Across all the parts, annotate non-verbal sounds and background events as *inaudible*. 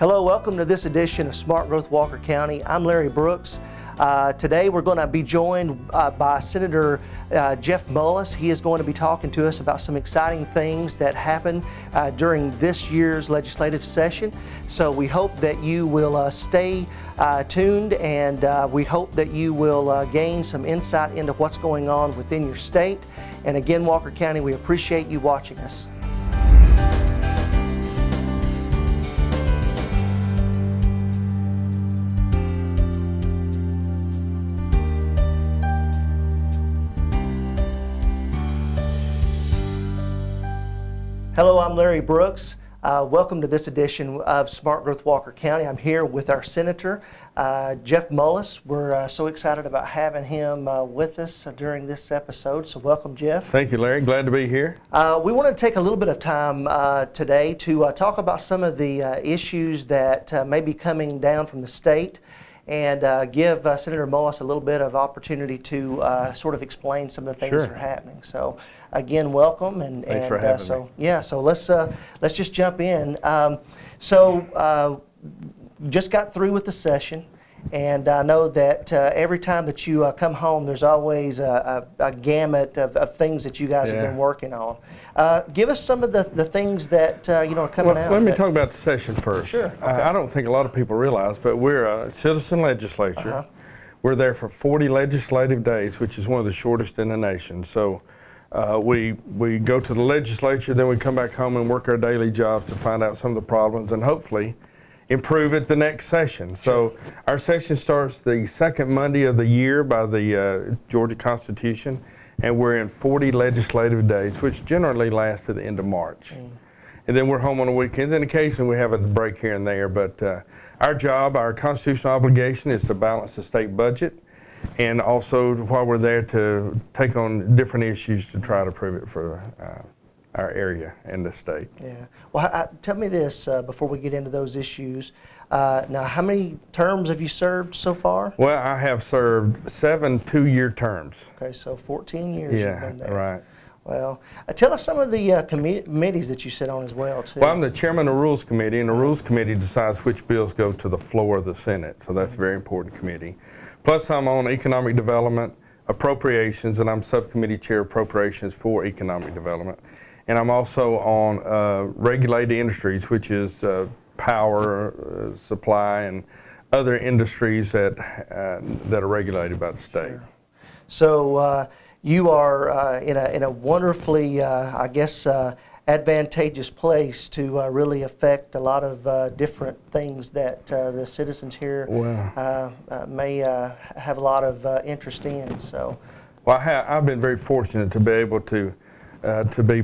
Hello, welcome to this edition of Smart Growth Walker County. I'm Larry Brooks. Uh, today we're going to be joined uh, by Senator uh, Jeff Mullis. He is going to be talking to us about some exciting things that happened uh, during this year's legislative session. So we hope that you will uh, stay uh, tuned and we hope that you will gain some insight into what's going on within your state. And again, Walker County, we appreciate you watching us. Hello, I'm Larry Brooks. Uh, welcome to this edition of Smart Growth Walker County. I'm here with our Senator, uh, Jeff Mullis. We're uh, so excited about having him uh, with us during this episode. So, welcome, Jeff. Thank you, Larry. Glad to be here. Uh, we want to take a little bit of time uh, today to talk about some of the issues that may be coming down from the state and uh, give uh, Senator Mullis a little bit of opportunity to uh, sort of explain some of the things sure. that are happening. So again, welcome and, Thanks and for having so me. yeah, so let's uh, let's just jump in. Um, so uh, just got through with the session. And I know that uh, every time that you uh, come home, there's always a, a, a gamut of, of, things that you guys yeah. have been working on. Uh, give us some of the, the things that uh, you know are coming well, out. Let me talk about the session first. Sure. Okay. I don't think a lot of people realize, but we're a citizen legislature. -huh. We're there for 40 legislative days, which is one of the shortest in the nation. So uh, we, we go to the legislature, then we come back home and work our daily jobs to find out some of the problems and hopefully improve it the next session. So our session starts the second Monday of the year by the uh, Georgia Constitution, and we're in 40 legislative days, which generally last to the end of March. Mm. And then we're home on the weekends, and occasionally we have a break here and there. But uh, our job, our constitutional obligation is to balance the state budget, and also while we're there to take on different issues to try to prove it for uh, our area and the state. Yeah. Well, I, tell me this uh, before we get into those issues. Uh, now, how many terms have you served so far? Well, I have served seven two-year terms. Okay, so 14 years yeah, you've been there. right. Well, uh, tell us some of the uh, committees that you sit on as well, too. Well, I'm the chairman of the Rules Committee, and the Rules Committee decides which bills go to the floor of the Senate, so that's a very important committee. Plus, I'm on Economic Development, Appropriations, and I'm Subcommittee Chair Appropriations for Economic Development. And I'm also on uh, regulated industries, which is uh, power uh, supply and other industries that uh, that are regulated by the state. Sure. So uh, you are uh, in a in a wonderfully, I guess, advantageous place to really affect a lot of different things that the citizens here may have a lot of interest in. So, well, I have been very fortunate to be able to to be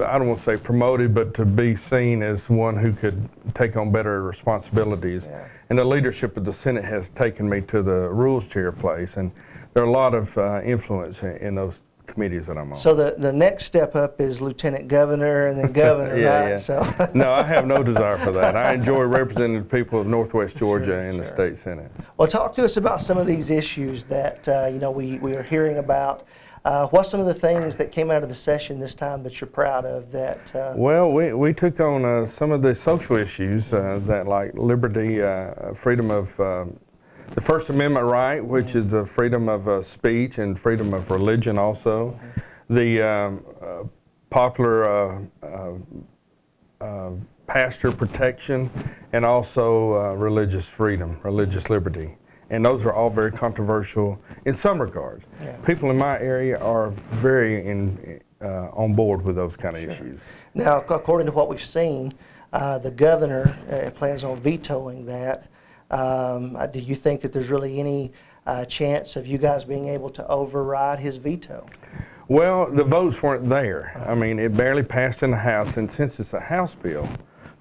I don't want to say promoted, but to be seen as one who could take on better responsibilities. Yeah. And the leadership of the Senate has taken me to the rules chair place, and there are a lot of uh, influence in, in, those committees that I'm on. So the, the next step up is lieutenant governor and then *laughs* governor, yeah, right? Yeah. So no, I have no *laughs* desire for that. I enjoy representing the people of Northwest Georgia sure, in sure. the state Senate. Well, talk to us about some of these issues that uh, you know we, we are hearing about. Uh, what's some of the things that came out of the session this time that you're proud of? That uh, well, we, we took on uh, some of the social issues uh, that like liberty, uh, freedom of um, the First Amendment right, which is the freedom of uh, speech and freedom of religion, also the um, popular pastor protection, and also religious freedom, religious liberty and those are all very controversial in some regards. Yeah. People in my area are very in, uh, on board with those kind of sure. issues. Now, according to what we've seen, uh, the governor uh, plans on vetoing that. Um, uh, do you think that there's really any uh, chance of you guys being able to override his veto? Well, the votes weren't there. I mean, it barely passed in the House, and since it's a House bill,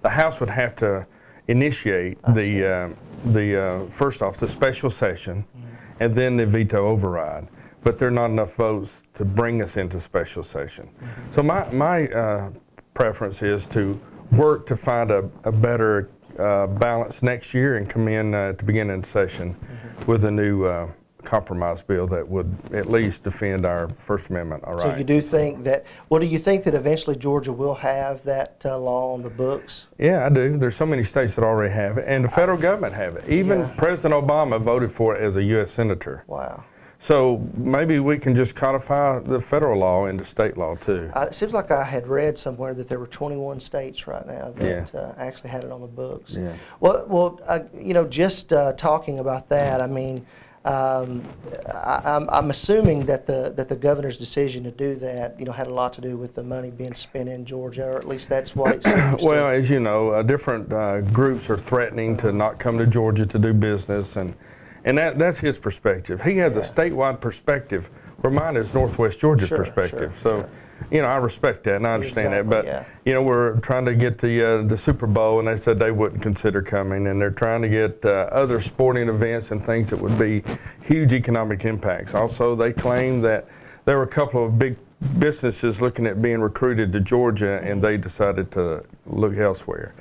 the House would have to initiate the uh, the uh, first off the special session, mm -hmm. and then the veto override. But there are not enough votes to bring us into special session. Mm -hmm. So my my uh, preference is to work to find a, a better uh, balance next year and come in uh, to begin in session mm -hmm. with a new uh, compromise bill that would at least defend our First Amendment rights. So you do think that, well, do you think that eventually Georgia will have that uh, law on the books? Yeah, I do. There's so many states that already have it, and the federal government have it. Even Yeah. President Obama voted for it as a U.S. senator. Wow. So maybe we can just codify the federal law into state law too. Uh, It seems like I had read somewhere that there were 21 states right now that Yeah. uh, actually had it on the books. Yeah. Well, well, uh, you know, just uh, talking about that, I mean, um, I, I'm, I'm assuming that the that the governor's decision to do that, you know, had a lot to do with the money being spent in Georgia, or at least that's what it seems Well, to. as you know, uh, different uh, groups are threatening to not come to Georgia to do business, and and that that's his perspective. He has a statewide perspective, where mine is Northwest Georgia's Sure, perspective. sure, so, sure. You know, I respect that and I understand Exactly, that. But yeah. you know, we're trying to get the uh, the Super Bowl, and they said they wouldn't consider coming, and they're trying to get uh, other sporting events and things that would be huge economic impacts. Also, they claim that there were a couple of big businesses looking at being recruited to Georgia, and they decided to look elsewhere.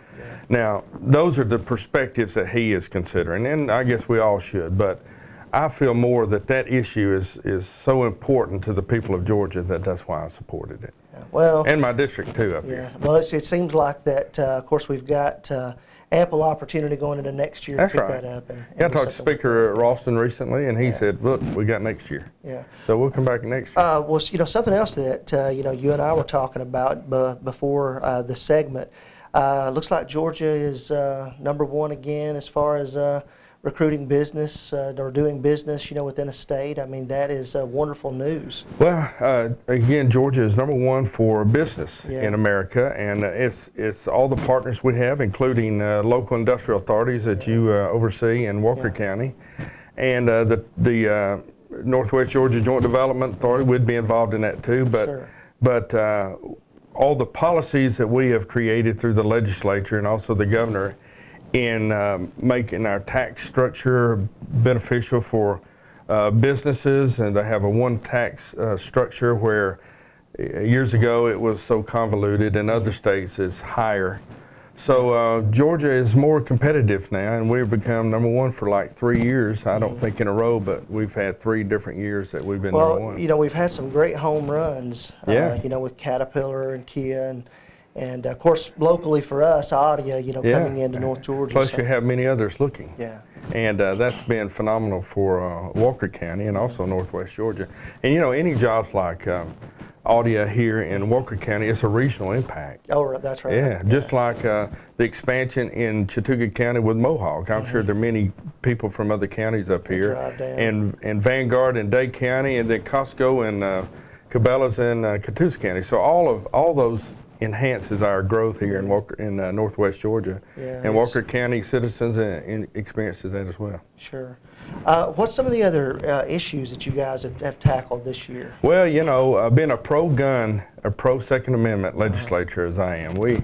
Now, those are the perspectives that he is considering, and I guess we all should. But I feel more that that issue is, is so important to the people of Georgia that that's why I supported it. Well, And my district, too, up yeah. here. Well, it's, it seems like that. Uh, of course, we've got uh, ample opportunity going into next year That's to pick right. that up. And, and Yeah, I talked to Speaker Ralston recently, and he Yeah. said, look, we got next year. Yeah. So we'll come back next year. Uh, well, you know, something else that uh, you know you and I were talking about b- before uh, the segment. Uh, looks like Georgia is uh, number one again as far as uh, recruiting business uh, or doing business. You know, within a state. I mean, that is uh, wonderful news. Well, uh, again, Georgia is number one for business Yeah. in America, and uh, it's it's all the partners we have, including uh, local industrial authorities that you uh, oversee in Walker Yeah. County, and uh, the the uh, Northwest Georgia Joint Development Authority would be involved in that too. But Sure. but uh, all the policies that we have created through the legislature and also the governor in um, making our tax structure beneficial for uh, businesses, and they have a one tax uh, structure where uh, years ago it was so convoluted, and other states it's higher. So uh, Georgia is more competitive now, and we've become number one for like three years. I don't think in a row, but we've had three different years that we've been number Well, one. you know, we've had some great home runs. Yeah. Uh, you know, with Caterpillar and Kia and. And of course, locally for us, Audia, you know, Yeah. coming into North Georgia. Plus, so- you have many others looking. yeah, And uh, that's been phenomenal for uh, Walker County and also Northwest Georgia. And you know, any jobs like um, Audia here in Walker County, it's a regional impact. oh, right, that's right. Yeah, just like uh, the expansion in Chattooga County with Mohawk. I'm sure there are many people from other counties up here. And, and Vanguard in Dade County, and then Costco and uh, Cabela's in uh, Catoosa County. So all of all those enhances our growth here in Walker in uh, Northwest Georgia. Yeah, and Walker County citizens uh, in, experiences that as well. Sure. Uh, what's some of the other uh, issues that you guys have, have tackled this year? Well, you know, uh, being a pro-gun, a pro-Second Amendment legislature as I am, we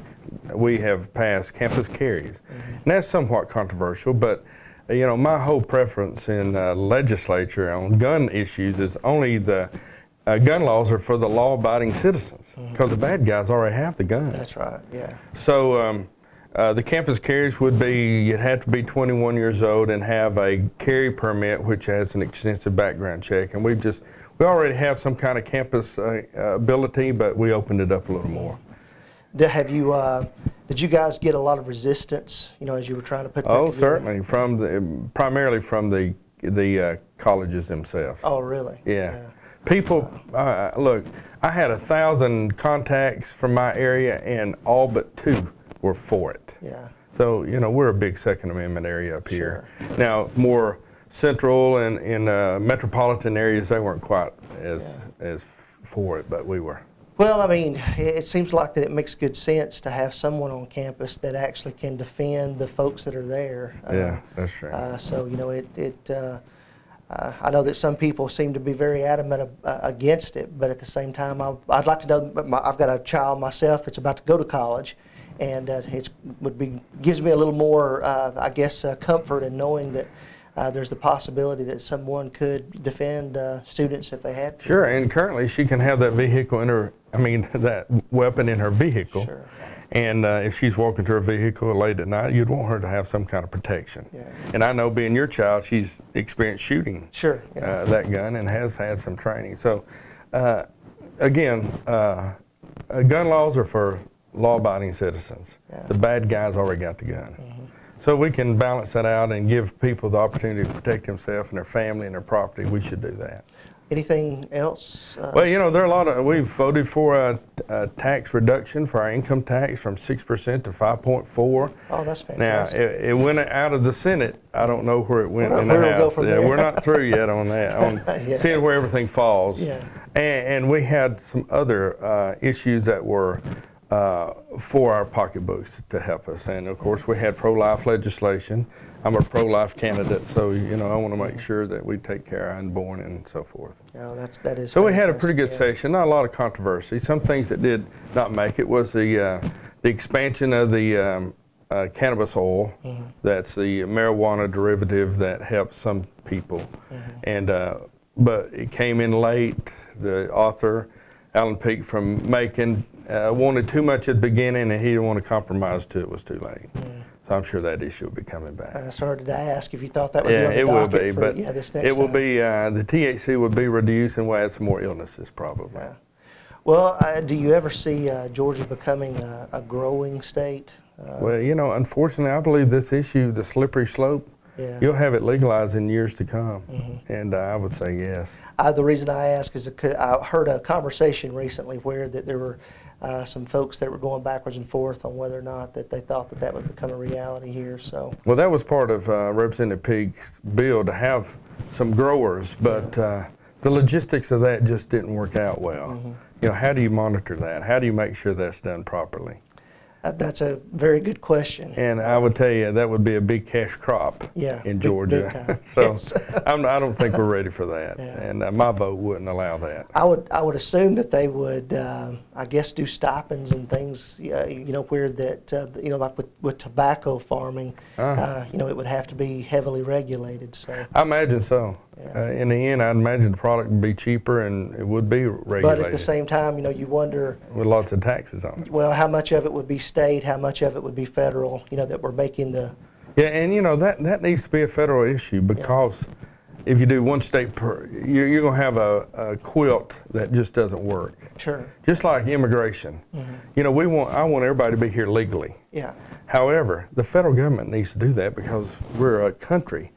we have passed campus carries, and that's somewhat controversial. But uh, you know, my whole preference in uh, legislature on gun issues is only the uh, gun laws are for the law-abiding citizens because the bad guys already have the guns. That's right. Yeah. So um, uh, the campus carries would be, you'd have to be 21 years old and have a carry permit, which has an extensive background check. And we've just, we already have some kind of campus uh, ability, but we opened it up a little more. Have you? Uh, did you guys get a lot of resistance? You know, as you were trying to put that Oh, together? certainly, from the, primarily from the, the uh, colleges themselves. Oh, really? Yeah. People, uh, look, I had a thousand contacts from my area, and all but two were for it. Yeah. So, you know, we're a big Second Amendment area up here. sure. Now, more central and in uh, metropolitan areas, they weren't quite as, as for it, but we were. Well, I mean, it seems like that it makes good sense to have someone on campus that actually can defend the folks that are there. Uh, Yeah, that's right. Uh, so you know, it it. Uh, I know that some people seem to be very adamant uh, against it, but at the same time, I, I'd like to know. My, I've got a child myself that's about to go to college, and uh, it would be gives me a little more, uh, I guess, uh, comfort in knowing that uh, there's the possibility that someone could defend uh, students if they had to. Sure, and currently she can have that vehicle in her, I mean, *laughs* that weapon in her vehicle. Sure. And uh, if she's walking to her vehicle late at night, you'd want her to have some kind of protection. Yeah. And I know, being your child, she's experienced shooting Sure. Yeah. uh, that gun and has had some training. So, uh, again, uh, uh, gun laws are for law-abiding citizens. Yeah. The bad guys already got the gun. So we can balance that out and give people the opportunity to protect themselves and their family and their property. We should do that. Anything else? Uh, Well, you know, there are a lot of, we've voted for a, a tax reduction for our income tax from 6% to 5.4. oh, that's Now, fantastic. it, it went out of the Senate. I don't know where it went in the where it'll go House. from Yeah, there. we're not through yet on that, *laughs* on Yeah. seeing where everything falls. Yeah. And, and we had some other uh, issues that were uh, for our pocketbooks to help us. And of course, we had pro-life legislation. I'm a pro-life candidate, so you know I want to make sure that we take care of unborn and so forth. yeah, that's that is. So we had a pretty good fantastic, session, not a lot of controversy. Some things that did not make it was the, uh, the expansion of the um, uh, cannabis oil. Mm-hmm. That's the marijuana derivative that helps some people. Mm-hmm. And, uh, but it came in late. The author, Allen Peake from Macon, uh, wanted too much at the beginning and he didn't want to compromise till it was too late. Mm-hmm. So I'm sure that issue will be coming back. I started to ask if you thought that would Yeah, be on the it will be, for, but yeah, this next it will time. be, uh, the THC would be reduced and we'll add some more illnesses probably. Yeah. Well, uh, do you ever see uh, Georgia becoming a, a growing state? Uh, Well, you know, unfortunately, I believe this issue, the slippery slope, yeah. You'll have it legalized in years to come. And uh, I would say yes. Uh, the reason I ask is I heard a conversation recently where that there were uh, some folks that were going backwards and forth on whether or not that they thought that that would become a reality here. So Well, that was part of uh, Representative Peake's bill to have some growers, but uh, the logistics of that just didn't work out well. Mm-hmm. You know, how do you monitor that? How do you make sure that's done properly? Uh, that's a very good question. And I would tell you that would be a big cash crop Yeah, in big- Georgia. big time. *laughs* so Yes. *laughs* I'm, I don't think we're ready for that. Yeah. And uh, my vote wouldn't allow that. I would I would assume that they would uh, I guess do stipends and things uh, you know where that uh, you know like with, with tobacco farming Uh-huh. uh, you know it would have to be heavily regulated so I imagine so. Yeah. Uh, in the end, I'd imagine the product would be cheaper and it would be regulated but at the same time you know you wonder with lots of taxes on it. well how much of it would be state how much of it would be federal you know that we're making the Yeah, and you know that that needs to be a federal issue because if you do one state per, you're, you're going to have a, a quilt that just doesn't work. sure Just like immigration, Mm-hmm. you know, we want I want everybody to be here legally. yeah However, the federal government needs to do that because we're a country.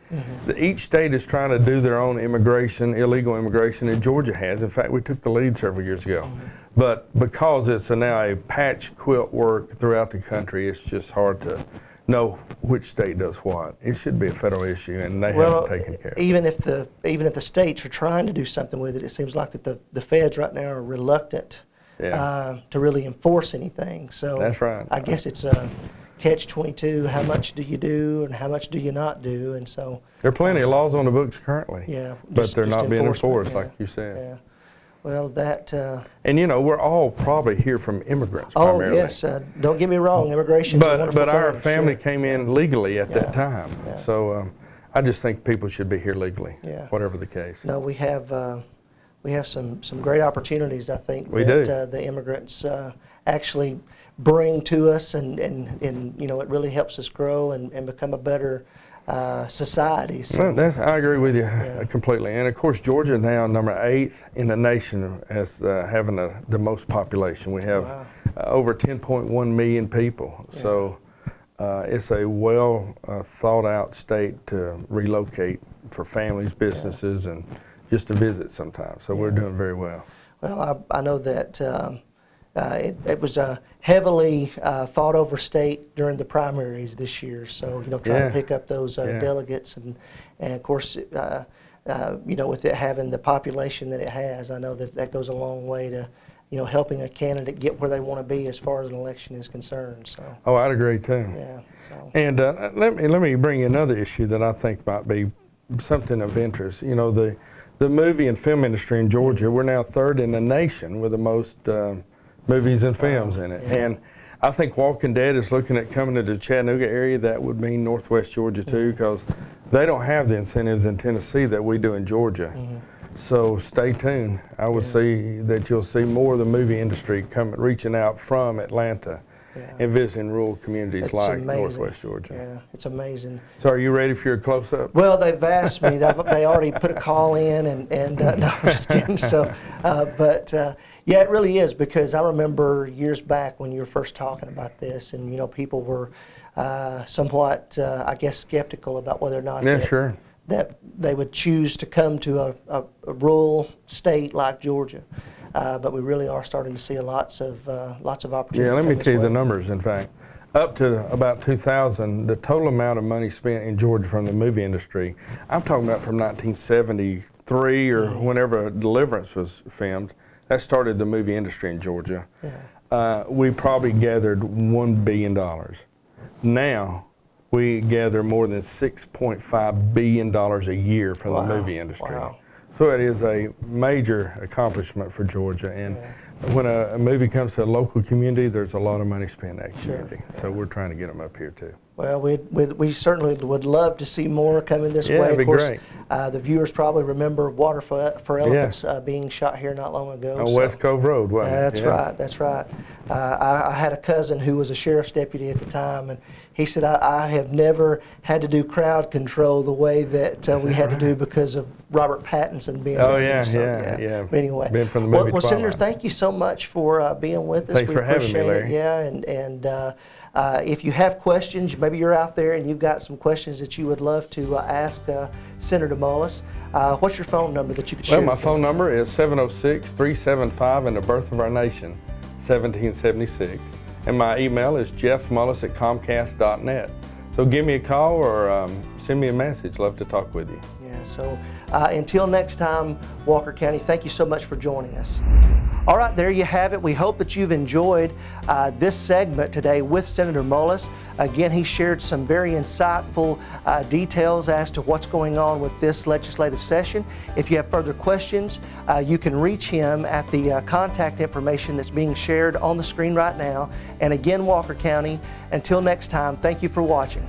The- Each state is trying to do their own immigration, illegal immigration, and Georgia has. In fact, we took the lead several years ago. But because it's a, now a patch quilt work throughout the country, it's just hard to know which state does what. It should be a federal issue, and they well haven't taken care of it. even if the even if the states are trying to do something with it it seems like that the, the feds right now are reluctant Yeah. uh, to really enforce anything so That's right. I guess it's a catch 22 how much do you do and how much do you not do and so There are plenty of laws on the books currently, yeah but just- they're just not being enforced, yeah, like you said. yeah well that uh, And you know, we're all probably here from immigrants oh primarily. yes uh, don't get me wrong immigration a But, but our thing, family sure. came in legally at Yeah, that time. yeah. So um, I just think people should be here legally, Yeah. whatever the case. No, we have uh, we have some some great opportunities. I think We that do. Uh, the immigrants uh, actually bring to us, and, and, and you know it really helps us grow and, and become a better uh, society. So Well, that's, I agree with you Yeah. *laughs* completely. And of course, Georgia now number eighth in the nation as uh, having a, the most population. We have Wow. uh, over 10.1 million people. So uh, it's a well uh, thought out state to relocate for families, businesses, and just to visit sometimes. So we're doing very well. Well, I, I know that um, uh, it, it was a heavily uh, fought over state during the primaries this year. So, you know, trying Yeah. to pick up those uh, Yeah. delegates. And, and of course, uh, uh, you know, with it having the population that it has, I know that that goes a long way to, you know, helping a candidate get where they want to be as far as an election is concerned. So, Oh, I'd agree too. yeah. So, And uh, let me let me bring you another issue that I think might be something of interest. You know, the the movie and film industry in Georgia, we're now third in the nation with the most um, movies and films in it. And I think Walking Dead is looking at coming to the Chattanooga area. That would mean Northwest Georgia too, because they don't have the incentives in Tennessee that we do in Georgia. So stay tuned. I would Yeah. see that you'll see more of the movie industry coming, reaching out from Atlanta. Yeah. and visiting rural communities It's like amazing. Northwest Georgia. Yeah, it's amazing. So are you ready for your close-up? Well, they've asked me. *laughs* They've, they already put a call in, and and uh, *laughs* no, I'm just kidding. So, uh, but uh, yeah, it really is because I remember years back when you were first talking about this, and you know, people were uh, somewhat, uh, I guess, skeptical about whether or not Yeah, that, sure. that they would choose to come to a, a, a rural state like Georgia. Uh, but we really are starting to see lots of uh, lots of opportunities. Yeah, let me tell you the numbers, in fact. Up to about 2000, the total amount of money spent in Georgia from the movie industry, I'm talking about from 1973 or whenever Deliverance was filmed, that started the movie industry in Georgia. Yeah. Uh, we probably gathered $1 billion. Now, we gather more than $6.5 billion a year from Wow, the movie industry. wow. So it is a major accomplishment for Georgia. And when a, a movie comes to a local community, there's a lot of money spent in that Sure, community. So we're trying to get them up here too. Well, we we we certainly would love to see more coming this Yeah, way. of course, great. Uh, the viewers probably remember Water for, for Elephants uh, being shot here not long ago. On so- West Cove Road, wasn't it? That's Yeah. right. That's right. Uh, I, I had a cousin who was a sheriff's deputy at the time, and he said, "I, I have never had to do crowd control the way that uh, we had to do because of Robert Pattinson being." Oh, yeah, So, yeah, yeah. But anyway, Been from the movie well, Senator, thank you so much for uh, being with us. Thanks we for having me, appreciate Larry. It. Yeah, and and. Uh, if you have questions, maybe you're out there and you've got some questions that you would love to uh, ask uh, Senator Mullis. Uh, what's your phone number that you could share? Well, share? my with phone number is 706 375 and the birth of our nation, 1776. And my email is jeffmullis at comcast.net. So give me a call or um, send me a message. Love to talk with you. So uh, until next time, Walker County, thank you so much for joining us. All right, there you have it. We hope that you've enjoyed uh, this segment today with Senator Mullis. Again, he shared some very insightful uh, details as to what's going on with this legislative session. If you have further questions, uh, you can reach him at the uh, contact information that's being shared on the screen right now. And again, Walker County, until next time, thank you for watching.